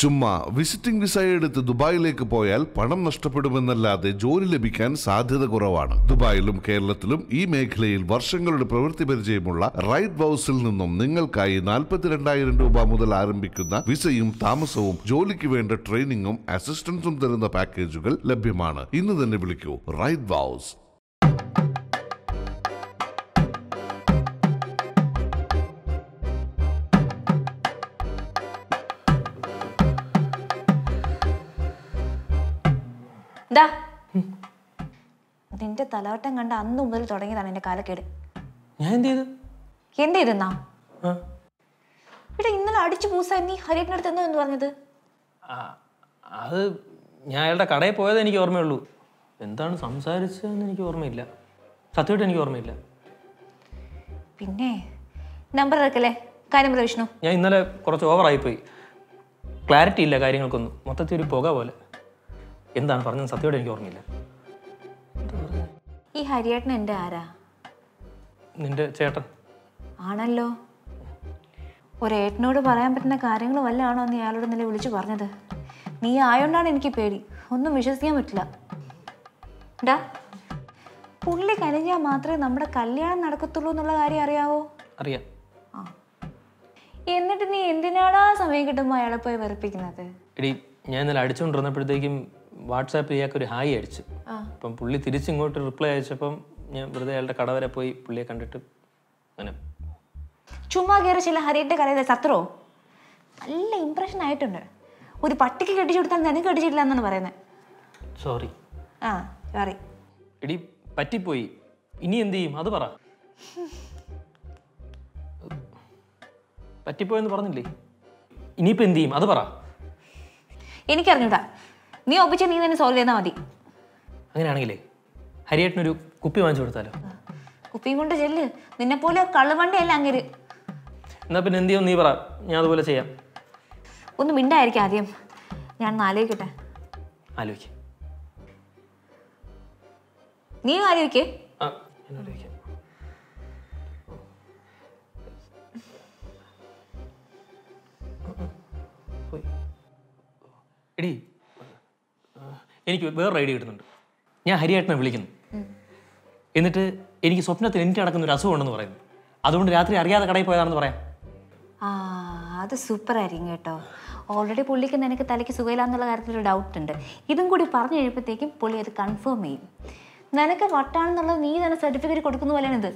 ചുമ്മാ visiting visa എടുത്ത് ദുബായിലേക്ക് പോയാൽ പണം നഷ്ടപ്പെടുമെന്നല്ലാതെ ജോലി ലഭിക്കാൻ സാധ്യത കുറവാണ്. ദുബായിലും കേരളത്തിലും ഈ മേഖലയിൽ വർഷങ്ങളുടെ പ്രവൃത്തി പരിചയമുള്ള റൈറ്റ് ഹൗസിൽ നിന്നും നിങ്ങൾക്കായി നാൽപ്പത്തിരണ്ടായിരം രൂപ മുതൽ ആരംഭിക്കുന്ന വിസയും താമസവും ജോലിക്ക് വേണ്ട ട്രെയിനിങ്ങും അസിസ്റ്റൻസും തരുന്ന പാക്കേജുകൾ ലഭ്യമാണ്. ഇന്ന് തന്നെ വിളിക്കൂ. റൈറ്റ് ഹൗസ് ദാ. നിന്റെ തലവട്ടം കണ്ട അന്ന് മുതൽ തുടങ്ങിയതാണ് എന്റെ കാലക്കേട്. ഞാൻ എന്ത് ചെയ്തു? എന്ത് ചെയ്തെന്നാ ഇവിടെ ഇന്നലെ അടിച്ചു പൂസായി നീ ഹരിയേട്ടന്റെ എന്നോ എന്ന് പറഞ്ഞത്. അത് ഞാൻ അയാളുടെ കടയിൽ പോയത് എനിക്ക് ഓർമ്മയുള്ളൂ. എന്താണ് സംസാരിച്ചതെന്ന് എനിക്ക് ഓർമ്മയില്ല. സത്യമായിട്ട് എനിക്ക് ഓർമ്മയില്ല. പിന്നെ നമ്പർ ഇറക്കല്ലേ കാര്യം പറ വിഷ്ണു. ഞാൻ ഇന്നലെ കുറച്ച് ഓവറായിപ്പോയി ക്ലാരിറ്റി ഇല്ല കാര്യങ്ങൾക്കൊന്നും. മൊത്തത്തിൽ ഒരു പുക പോലെ. എന്താണ് പറഞ്ഞത് സത്യയോടെ എനിക്ക് ഓർമ്മയില്ല. ഈ ഹരിയേട്ടൻ എന്റെ ആരാ? നിന്റെ ചേട്ടൻ. ആണല്ലോ. ഒരേട്ടനോട് പറയാൻ പറ്റുന്ന കാര്യങ്ങൾ വല്ലതാണോ നീ അയാളോട് നില വിളിച്ചു പറഞ്ഞത്? നീ ആയോണ്ടാണ് എനിക്ക് പേടി. ഒന്നും വിശ്വസിക്കാൻ പറ്റില്ല. ഡാ പുള്ളി കരഞ്ഞാൽ മാത്രമേ നമ്മുടെ കല്യാണം നടക്കത്തുള്ളൂ എന്നുള്ള കാര്യം അറിയാവോ? അറിയാം. ആ. എന്നിട്ട് നീ എന്തിനാടാ സമയം കിട്ടുമ്പോൾ അയാളെ പോയി വെറുപ്പിക്കുന്നത്? എടി ഞാൻ ഇന്നലെ അടിച്ചുകൊണ്ടിരുന്നപ്പോഴത്തേക്കും വാട്സാപ്പിൽ ഇയാൾക്ക് ഒരു ഹായ് അടിച്ചു. അപ്പം പുള്ളി തിരിച്ചിങ്ങോട്ട് റിപ്ലൈ അയച്ചപ്പം ഞാൻ വെറുതെ അയാളുടെ കട വരെ പോയി പുള്ളിയെ കണ്ടിട്ട് അങ്ങനെ. ചുമ്മാ കയറി ചില ഹരിയുടെ കരയിലെ സത്രോ നല്ല ഇംപ്രഷൻ ആയിട്ടുണ്ട്. ഒരു പട്ടിക്ക് കെട്ടിച്ചു കൊടുത്താൽ നിനക്ക് കെട്ടിച്ചിട്ടില്ല എന്നാണ് പറയുന്നത്. സോറി ആ സോറി എടി പറ്റിപ്പോയി. ഇനി എന്ത് ചെയ്യും? അത് പറ. പറ്റിപ്പോയെന്ന് പറഞ്ഞില്ലേ? ഇനിയിപ്പോൾ എന്ത് ചെയ്യും? അത് പറ. എനിക്കറിഞ്ഞൂടാ. നീ ഒപ്പിച്ച നീ തന്നെ സോൾവ് ചെയ്താൽ മതി. അങ്ങനെയാണെങ്കിലേ ഹരിയേട്ടനൊരു കുപ്പി വാങ്ങിച്ചു കൊടുത്താലോ? കുപ്പിയും കൊണ്ട് ചെല്ല്. നിന്നെ പോലെ കള്ളുവണ്ടിയല്ല അങ്ങേര്. എന്നാ പിന്നെ എന്ത് ചെയ്യും? നീ പറ. ഞാൻ അതുപോലെ ചെയ്യാം. ഒന്ന് മിണ്ടായിരിക്കും ആദ്യം. ഞാൻ ആലോചിക്കട്ടെ. ആലോചിക്ക. നീ ആലോചിക്കേ. എടി എനിക്ക് വേറെ ഐഡിയ കിട്ടുന്നുണ്ട്. ഞാൻ ഹരിയേട്ടനെ വിളിക്കുന്നു. എന്നിട്ട് എനിക്ക് സ്വപ്നത്തിൽ എനിക്ക് നടക്കുന്ന ഒരു അസുഖം ഉണ്ടെന്ന് പറയുന്നു. അതുകൊണ്ട് രാത്രി അറിയാതെ കടയിൽ പോയതാണെന്ന് പറയാം. ആ അത് സൂപ്പർ ആയിരിക്കും കേട്ടോ. ഓൾറെഡി പുള്ളിക്ക് നിനക്ക് തലയ്ക്ക് സുഖമില്ലാന്നുള്ള കാര്യത്തിൽ ഒരു ഡൗട്ട് ഉണ്ട്. ഇതും കൂടി പറഞ്ഞു കഴിയുമ്പോഴത്തേക്കും പുള്ളി അത് കൺഫേം ചെയ്യും. നിനക്ക് വട്ടാണെന്നുള്ളത് നീ തന്നെ സർട്ടിഫിക്കറ്റ് കൊടുക്കുന്ന പോലെയാണ് ഇത്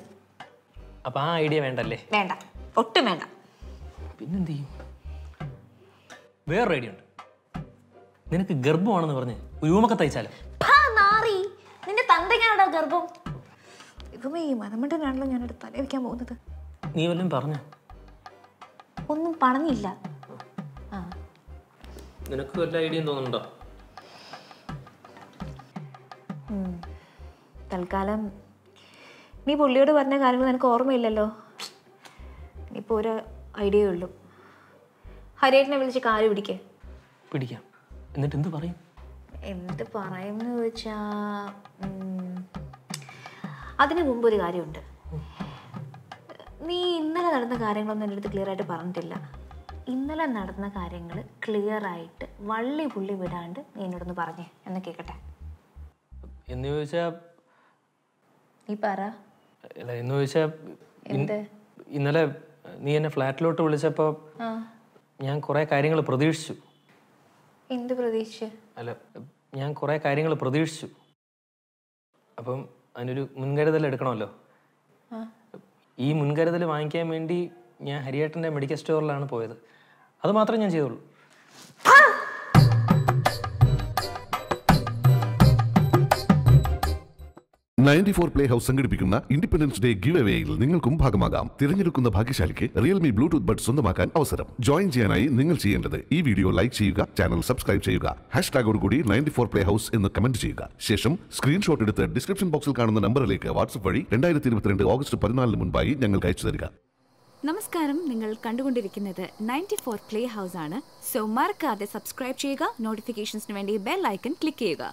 അപ്പൊ ആ ഐഡിയ വേണ്ടല്ലേ? വേണ്ട. ഒട്ടും വേണ്ട. പിന്നെന്ത് ചെയ്യും? വേറൊരു ഐഡിയ ഉണ്ട്. നിനക്ക് ഗർഭമാണെന്ന് പറഞ്ഞ് ഒരു ഊമക്ക തയ്ച്ചാലോ നിന്റെ തന്തയ്ക്കാണോ ഗർഭം? ഇപ്പം ഈ മതമണ്ടനാണല്ലോ ഞാനോട് തല വയ്ക്കാൻ പോകുന്നത്. നീ വല്ലതും പറഞ്ഞു. ഒന്നും പറഞ്ഞില്ല. ആ. നിനക്ക് വല്ല ഐഡിയ തോന്നുന്നുണ്ടോ. തൽക്കാലം നീ പുള്ളിയോട് പറഞ്ഞ കാര്യങ്ങൾ നിനക്ക് ഓർമ്മയില്ലല്ലോ? ഇപ്പൊ ഒരു ഐഡിയയേ ഉള്ളൂ. ഹരിയേട്ടനെ വിളിച്ച് കാൽ പിടിക്കേ. പിടിക്കാം. എന്നിട്ട് എന്ത് പറയും? എന്ത് പറയും ചോദിച്ചാ അതിന് മുമ്പ് ഒരു കാര്യമുണ്ട്. നീ ഇന്നലെ നടന്ന കാര്യങ്ങളൊന്നും എന്റെ അടുത്ത് ക്ലിയർ ആയിട്ട് പറഞ്ഞിട്ടില്ല. ഇന്നലെ നടന്ന കാര്യങ്ങൾ ക്ലിയർ ആയിട്ട് വള്ളി പുള്ളി വിടാണ്ട് നീ എന്നോടൊന്ന് പറഞ്ഞേ എന്ന് കേൾക്കട്ടെ എന്ന് ചോദിച്ചാ നീ പറ. എന്ന് ചോദിച്ചാ ഇന്നലെ നീ എന്നെ ഫ്ലാറ്റിലോട്ട് വിളിച്ചപ്പോ ഞാൻ കുറേ കാര്യങ്ങൾ പ്രതീക്ഷിച്ചു. എന്ത് പ്രതീക്ഷിച്ചു അല്ല ഞാൻ കുറേ കാര്യങ്ങൾ പ്രതീക്ഷിച്ചു. അപ്പം അതിനൊരു മുൻകരുതൽ എടുക്കണമല്ലോ. ഈ മുൻകരുതൽ വാങ്ങിക്കാൻ വേണ്ടി ഞാൻ ഹരിയേട്ടന്റെ മെഡിക്കൽ സ്റ്റോറിലാണ് പോയത്. അത് മാത്രമേ ഞാൻ ചെയ്തുള്ളൂ. നയന്റി ഫോർ പ്ലേ ഹൗസ് സംഘടിപ്പിക്കുന്ന ഇൻഡിപെൻഡൻസ് ഡേ ഗിവ് എവേയിൽ നിങ്ങൾക്കും ഭാഗമാകാം. തിരഞ്ഞെടുക്കുന്ന ഭാഗ്യശാലിക്ക് റിയൽമി ബ്ലൂടൂത്ത് ബഡ് സ്വന്തമാക്കാൻ അവസരം. ജോയിൻ ചെയ്യാനായി നിങ്ങൾ ചെയ്യേണ്ടത് ഈ വീഡിയോ ലൈക്ക് ചെയ്യുക ചാനൽ സബ്സ്ക്രൈബ് ചെയ്യുക. ഹാഷ്ടാഗോടുകൂടി നയന്റി ഫോർ പ്ലേ ഹൗസ് എന്ന് കമന്റ് ചെയ്യുക. ശേഷം സ്ക്രീൻഷോട്ട് എടുത്ത് ഡിസ്ക്രിപ്ഷൻ ബോക്സിൽ കാണുന്ന നമ്പറിലേക്ക് വാട്സ്ആപ്പ് വഴി രണ്ടായിരത്തി ഇരുപത്തിരണ്ട് ഓഗസ്റ്റ് പതിനാലിന് മുൻപായി ഞങ്ങൾ അയച്ചു തരിക. നമസ്കാരം. നിങ്ങൾ കണ്ടുകൊണ്ടിരിക്കുന്നത് നയന്റി ഫോർ പ്ലേ ഹൗസ് ആണ്. സോ മറക്കാതെ സബ്സ്ക്രൈബ് ചെയ്യുക നോട്ടിഫിക്കേഷൻസിന് വേണ്ടി ബെൽ ഐക്കൺ ക്ലിക്ക് ചെയ്യുക.